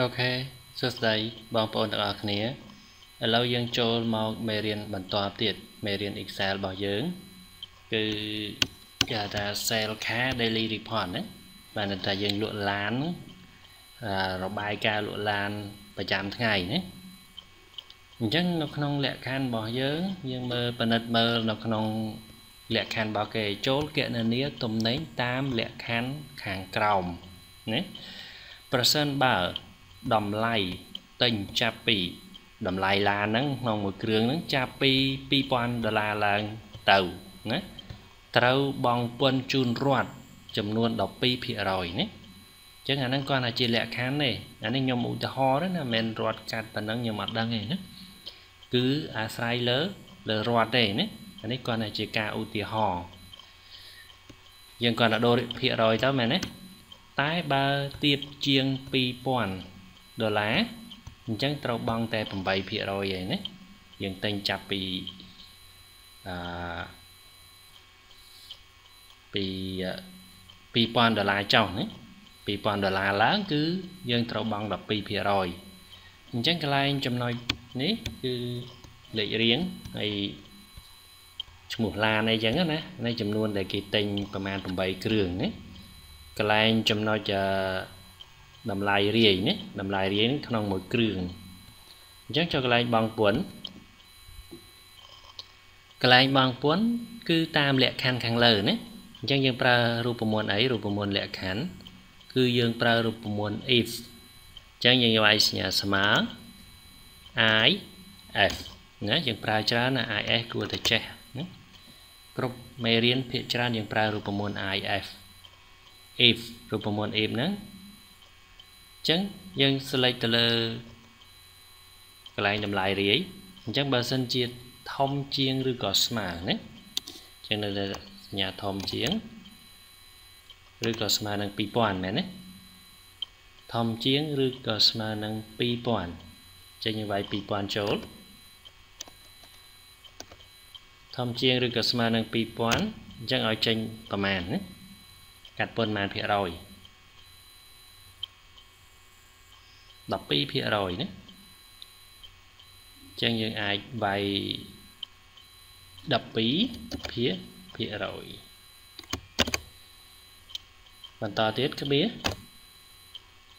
អូខេសួស្តីបងប្អូនទាំងអស់គ្នាឥឡូវយើងចូលមកមេរៀនបន្តទៀតមេរៀន Excel របស់យើង គឺគេហៅថា sale car daily report ណាបានថាយើងលក់ឡានរបាយការណ៍លក់ឡានប្រចាំថ្ងៃណាអញ្ចឹងនៅក្នុងលក្ខខណ្ឌរបស់យើងយើងមើលពិនិត្យមើលនៅក្នុងលក្ខខណ្ឌរបស់គេចូលគណនាទំនិញតាមលក្ខខណ្ឌខាងក្រោមណាប្រសិនបើ តម្លៃទិញចាប់ពីតម្លៃឡានហ្នឹងក្នុងមួយគ្រឿងហ្នឹងចាប់ពី2000ដុល្លារឡើងទៅណាត្រូវបង់ពន្ធជូនរដ្ឋចំនួន12%ណាអញ្ចឹងអាហ្នឹងគាត់ថាជាលក្ខខណ្ឌទេអានេះខ្ញុំឧទាហរណ៍ណាមិនមែនរដ្ឋកាត់ប៉ុណ្ណឹងខ្ញុំអត់ដឹងទេណាគឺអាស្រ័យលើលើរដ្ឋទេណាអានេះគាត់ថាជាការឧទាហរណ៍យើងគាត់ថាដូរភាគរយទៅមែនទេតែបើទៀបជាង2000 ដុល្លារអញ្ចឹងត្រូវបង់តែ8%ឯណាយើងតែងចាប់ពីអឺពី2000ដុល្លារចុះណា2000ដុល្លារឡើងគឺយើងត្រូវបង់12%អញ្ចឹងកន្លែងចំណុចនេះគឺលេខរៀងហើយឈ្មោះឡានអីចឹងណានៃចំនួនដែលគេទិញប្រមាណ8គ្រឿងណាកន្លែងចំណុចអឺ តម្លៃរាយណាតម្លៃរាយនឹងក្នុងមួយគ្រឿងអញ្ចឹងចូលកន្លែងបងពុនកន្លែងបងពុនគឺតាមលក្ខខណ្ឌខាងលើណាអញ្ចឹងយើងប្រើរូបមន្តអីរូបមន្តលក្ខខណ្ឌគឺយើងប្រើរូបមន្ត if អញ្ចឹងយើងយកឲ្យសញ្ញាស្មើ i f ណាយើងប្រើច្រើនណា i s គួរតែចេះណាគ្រប់មេរៀនភាគច្រើនយើងប្រើរូបមន្ត i f if រូបមន្ត if ហ្នឹង ចឹងយើង select ទៅលើកន្លែងតម្លៃរាយអញ្ចឹងបើសិនជាធំជាងឬក៏ស្មើណាចឹងនៅលើសញ្ញាធំជាងឬក៏ស្មើនឹង2000មែនទេធំជាងឬក៏ស្មើនឹង2000ចេញវាយ2000ចូលធំជាងឬក៏ស្មើនឹង2000អញ្ចឹងឲ្យចេញប្រមាណណាកាត់ប៉ុន្មានភាគរយ 12%ណាអញ្ចឹងយើងអាចវាយ12ភាគភាគរយបន្តទៀតក្បៀ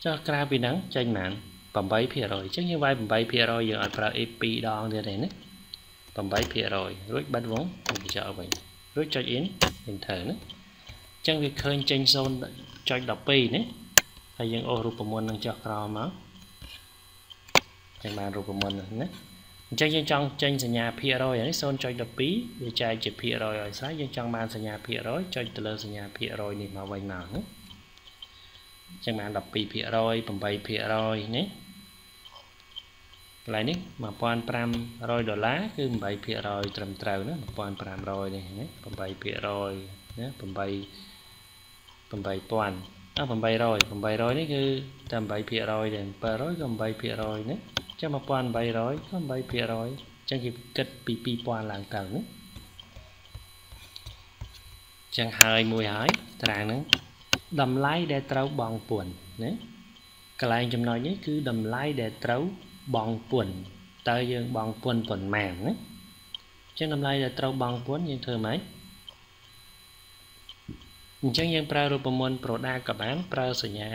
ចុះក្រៅពីហ្នឹងចេញបាន8%អញ្ចឹងយើងវាយ8%យើងអត់ប្រើ A 2ដងទៀតទេណា8%រួចបិទវងបញ្ចុះវិញរួចចុច in enter ណាអញ្ចឹងវាឃើញចេញ0.12ណាហើយយើងអូសរូបមន្តនឹងចុះក្រោមមក ចេញបានរូបមន្តណាអញ្ចឹងយើងចង់ចេញសញ្ញាភាគរយនេះ0.12វាចែកជាភាគរយឲ្យស្រេចយើងចង់បានសញ្ញាភាគរយចុចទៅលើសញ្ញាភាគរយនេះមកវិញមកណាអញ្ចឹងបាន12%ភាគរយ8%ភាគរយនេះកន្លែងនេះ1500ដុល្លារគឺ8%ត្រឹមត្រូវណា1500នេះណា8%ណា8 8000អស់800 800នេះគឺតែ8%ទេ700ក៏8%ណា ចឹង1800ក៏8%ចឹងគេគិតពី2000ឡើងទៅណាចឹងហើយមួយហើយតារាងហ្នឹងតម្លៃដែលត្រូវបង់ពន្ធណាកន្លែងចំណុចនេះគឺតម្លៃដែលត្រូវបង់ពន្ធតើយើងបង់ពន្ធប៉ុន្មានណាចឹងតម្លៃដែលត្រូវបង់ពន្ធយើងធ្វើម៉េចអញ្ចឹងយើងប្រើរូបមន្ត product ក៏បានប្រើសញ្ញា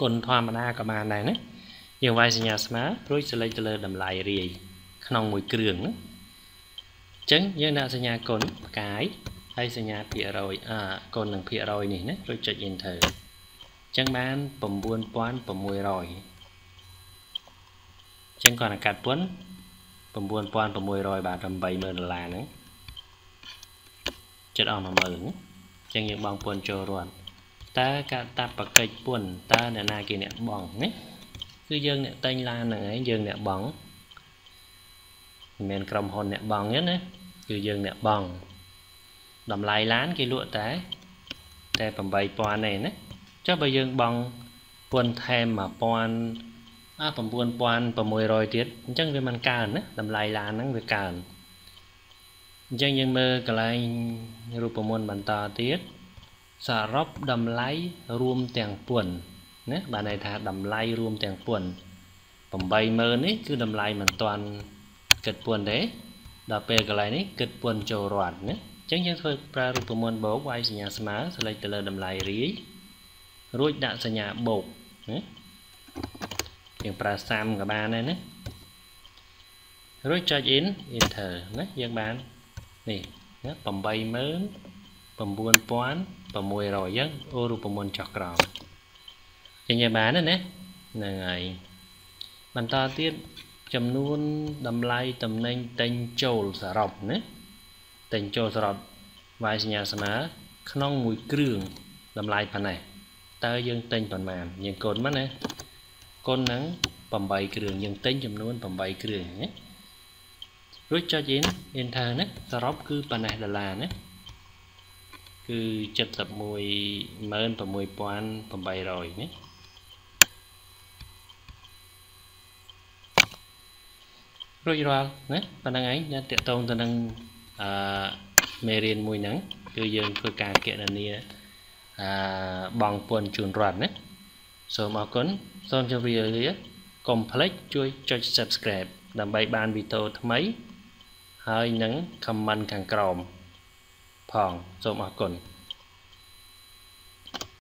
គុណធម្មតាក៏បានដែរណា យើងវាយសញ្ញាស្មើរួច select ទៅលើតម្លៃរាយក្នុងមួយគ្រឿងណាអញ្ចឹងយើងដាក់សញ្ញាគុណផ្កាយហើយសញ្ញាភាគរយអាគុណនឹងភាគរយនេះណារួចចុច enter អញ្ចឹងបាន9600អញ្ចឹងគាត់កាត់ពន្ធ9600បាទ80000ដុល្លារហ្នឹងចិត្តអស់10000អញ្ចឹងយើងបង់ពន្ធចូលរដ្ឋតើកតបកិច្ចពន្ធតើអ្នកណាគេអ្នកបង់ណា គឺយើងអ្នកតែងឡានហ្នឹងឯងយើងអ្នកបង់មិនមែនក្រុមហ៊ុនអ្នកបង់ទេណាគឺយើងអ្នកបង់តម្លៃឡានគេលក់តែតែ8000ទេណាចុះបើយើងបង់ពន្ធថែម1000អា9600ទៀតអញ្ចឹងវាមិនកើនណាតម្លៃឡានហ្នឹងវាកើនអញ្ចឹងយើងមើលកន្លែងរូបមន្តបន្តទៀតសរុបតម្លៃរួមទាំងពន្ធ ណាបានន័យថាតម្លៃរួមទាំងពន្ធ80000នេះគឺតម្លៃមិនទាន់គិតពន្ធទេដល់ពេលកន្លែងនេះគិតពន្ធចូលរត់ណាអញ្ចឹងយើងធ្វើប្រើរូបមន្តបូកវាយសញ្ញាស្មើសេលេចទៅលើតម្លៃរាយរួចដាក់សញ្ញាបូកណាយើងប្រើ30ក៏បានដែរណារួចចុច in enter ណាយើងបាននេះណា89600យើងអូរូបមន្តចុះក្រោម ចឹងយើងបានណាហ្នឹងហើយបន្តទៀតចំនួនតម្លៃតំណែងតែងចូលសរុបណាតែងចូលសរុបវាយសញ្ញាស្មើក្នុងមួយគ្រឿងតម្លៃប៉ុណ្ណេះតើយើងទិញប៉ុន្មានយើងកូនមកណាកូនហ្នឹង8គ្រឿងយើងទិញចំនួន8គ្រឿងណារួចចុច in enter ណាសរុបគឺប៉ុណ្ណេះដុល្លារណាគឺ71800ណា រួចរាល់ណាប៉ុណ្្នឹងឯងតកតងទៅនឹងអឺមេរៀនមួយហ្នឹងគឺយើងធ្វើការកណនាអឺបងពន្ធជូនរដ្ឋណាសូមអរគុណសូមជម្រាបលាកុំភ្លេចជួយចុច Subscribe ដើម្បីបានវីដេអូថ្មីហើយនឹង comment ខាងក្រោមផងសូមអរគុណ